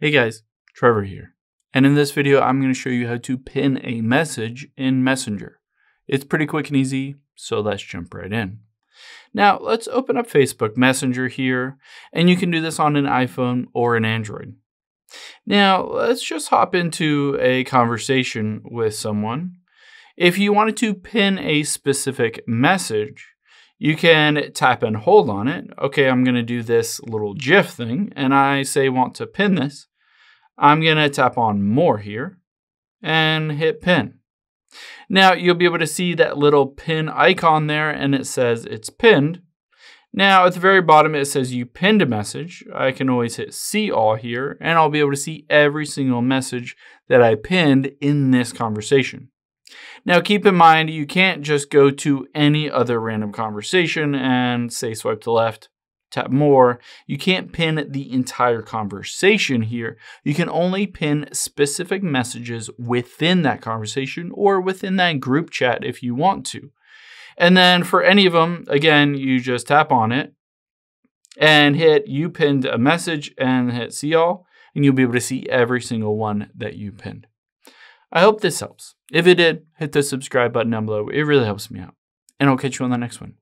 Hey guys, Trevor here. And in this video, I'm going to show you how to pin a message in Messenger. It's pretty quick and easy, so let's jump right in. Now, let's open up Facebook Messenger here, and you can do this on an iPhone or an Android. Now, let's just hop into a conversation with someone. If you wanted to pin a specific message, you can tap and hold on it. Okay, I'm going to do this little GIF thing, and I say want to pin this. I'm going to tap on more here and hit pin. Now you'll be able to see that little pin icon there and it says it's pinned. Now at the very bottom it says you pinned a message. I can always hit see all here and I'll be able to see every single message that I pinned in this conversation. Now keep in mind you can't just go to any other random conversation and say swipe to left tap more, you can't pin the entire conversation here. You can only pin specific messages within that conversation or within that group chat if you want to. And then for any of them, again, you just tap on it and hit you pinned a message and hit see all, and you'll be able to see every single one that you pinned. I hope this helps. If it did, hit the subscribe button down below. It really helps me out. And I'll catch you on the next one.